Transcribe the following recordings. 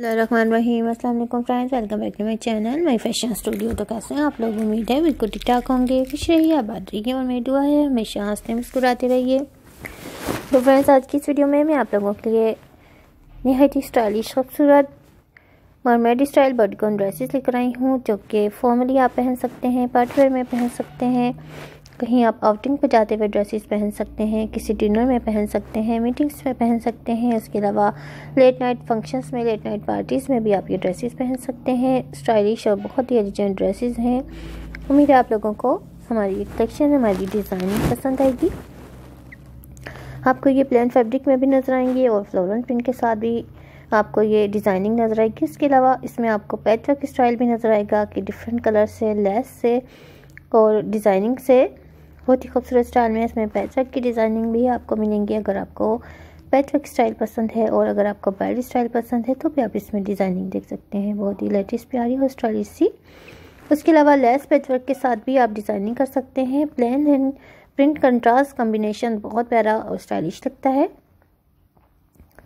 रहीम। अस्सलाम friends, welcome back to my channel my fashion studio. तो कैसे हैं आप लोग? उम्मीद है बिल्कुल ठीक ठाक होंगे। खुश रहिए, आबाद रहिए और मेरी दुआ है। हमेशा हँसते मुस्कुराते रहिए। तो फ्रेंड्स, आज की इस वीडियो में मैं आप लोगों के लिए नहायत ही स्टाइलिश, खूबसूरत मरमेड स्टाइल बॉडीकॉन ड्रेसेस लेकर आई हूँ, जो कि फॉर्मली आप पहन सकते हैं, पार्टवेयर में पहन सकते हैं। कहीं आप आउटिंग पर जाते हुए ड्रेसेस पहन सकते हैं, किसी डिनर में पहन सकते हैं मीटिंग्स में पहन सकते हैं, उसके अलावा लेट नाइट फ़ंक्शंस में लेट नाइट पार्टीज़ में भी आप ये ड्रेसेस पहन सकते हैं। स्टाइलिश और बहुत ही एलिजेंट ड्रेसेस हैं। उम्मीद है आप लोगों को हमारी कलेक्शन हमारी डिज़ाइनिंग पसंद आएगी। आपको ये प्लेन फैब्रिक में भी नज़र आएँगे और फ्लोरल प्रिंट के साथ भी आपको ये डिज़ाइनिंग नज़र आएगी। इसके अलावा इसमें आपको पैचवर्क स्टाइल भी नज़र आएगा कि डिफरेंट कलर से लेस से और डिज़ाइनिंग से। बहुत ही खूबसूरत स्टाइल में इसमें पैचवर्क की डिज़ाइनिंग भी आपको मिलेंगी अगर आपको पैचवर्क स्टाइल पसंद है और अगर आपको बैड स्टाइल पसंद है तो भी आप इसमें डिज़ाइनिंग देख सकते हैं। बहुत ही लेटेस्ट प्यारी और स्टाइलिश सी। उसके अलावा लेस पैचवर्क के साथ भी आप डिज़ाइनिंग कर सकते हैं। Plain and print contrast combination बहुत प्यारा और स्टाइलिश लगता है।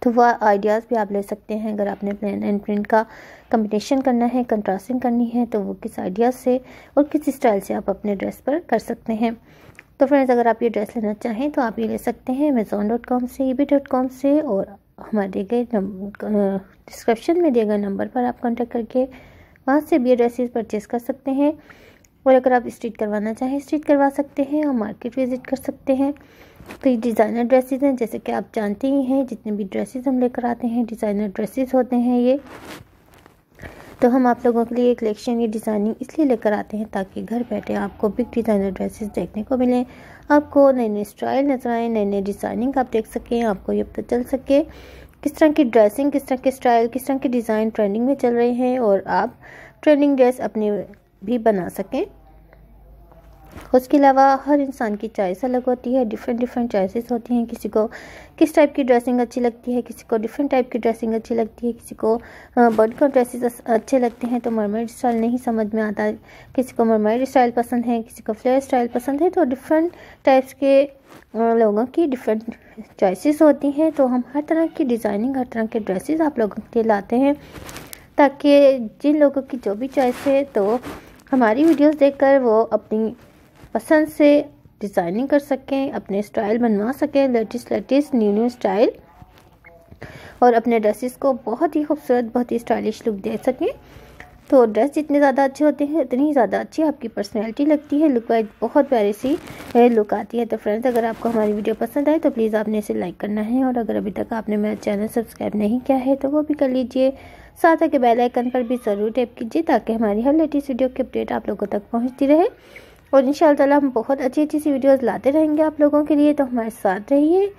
तो वह आइडियाज़ भी आप ले सकते हैं। अगर आपने प्लेन एंड प्रिंट का कम्बिनेशन करना है कंट्रास्टिंग करनी है तो वो किस आइडियाज़ से और किस स्टाइल से आप अपने ड्रेस पर कर सकते हैं। तो फ्रेंड्स अगर आप ये ड्रेस लेना चाहें तो आप ये ले सकते हैं अमेज़ोन डॉट कॉम से ई डॉट कॉम से और हमारे दिए गए डिस्क्रिप्शन में दिए गए नंबर पर आप कॉन्टेक्ट करके वहाँ से भी ये ड्रेसेस परचेज़ कर सकते हैं। और अगर आप स्टिच करवाना चाहें स्टिच करवा सकते हैं और मार्केट विज़िट कर सकते हैं। तो ये डिज़ाइनर ड्रेसेस हैं, जैसे कि आप जानते ही हैं, जितने भी ड्रेसेस हम लेकर आते हैं डिज़ाइनर ड्रेसेस होते हैं ये। तो हम आप लोगों के लिए एक कलेक्शन ये डिज़ाइनिंग इसलिए लेकर आते हैं ताकि घर बैठे आपको बिग डिज़ाइनर ड्रेसेस देखने को मिले। आपको नए नए स्टाइल नज़र आए नए नए डिज़ाइनिंग आप देख सकें, आपको ये पता चल सके किस तरह की ड्रेसिंग किस तरह के स्टाइल किस तरह के डिज़ाइन ट्रेंडिंग में चल रहे हैं और आप ट्रेंडिंग ड्रेस अपने भी बना सकें। उसके अलावा हर इंसान की चॉइस अलग होती है डिफरेंट डिफरेंट चॉइसेस होती हैं। किसी को किस टाइप की ड्रेसिंग अच्छी लगती है, किसी को डिफरेंट टाइप की ड्रेसिंग अच्छी लगती है, किसी को बॉडी को ड्रेसेस अच्छे लगते हैं तो मरमेड स्टाइल नहीं समझ में आता। किसी को मरमेड स्टाइल पसंद है, किसी को फ्लेयर स्टाइल पसंद है तो डिफरेंट टाइप्स के लोगों की डिफरेंट चॉइसेस होती हैं। तो हम हर तरह की डिज़ाइनिंग हर तरह के ड्रेसेस आप लोगों के लाते हैं, ताकि जिन लोगों की जो भी चॉइस है तो हमारी वीडियोस देखकर वो अपनी पसंद से डिज़ाइनिंग कर सकें, अपने स्टाइल बनवा सकें latest latest new new style और अपने ड्रेसेस को बहुत ही खूबसूरत, बहुत ही स्टाइलिश लुक दे सकें। तो ड्रेस जितने ज़्यादा अच्छे होते हैं, उतनी ही ज़्यादा अच्छी आपकी पर्सनैलिटी लगती है। लुक वाइज बहुत प्यारी सी लुक आती है। तो फ्रेंड्स अगर आपको हमारी वीडियो पसंद आए तो प्लीज़ आपने इसे लाइक करना है। और अगर अभी तक आपने मेरा चैनल सब्सक्राइब नहीं किया है तो वो भी कर लीजिए। साथ आके बेल आइकन पर भी ज़रूर टैप कीजिए, ताकि हमारी हर लेटेस्ट वीडियो की अपडेट आप लोगों तक पहुँचती रहे। और इन हम बहुत अच्छी अच्छी सी वीडियोज़ लाते रहेंगे आप लोगों के लिए तो हमारे साथ रहिए।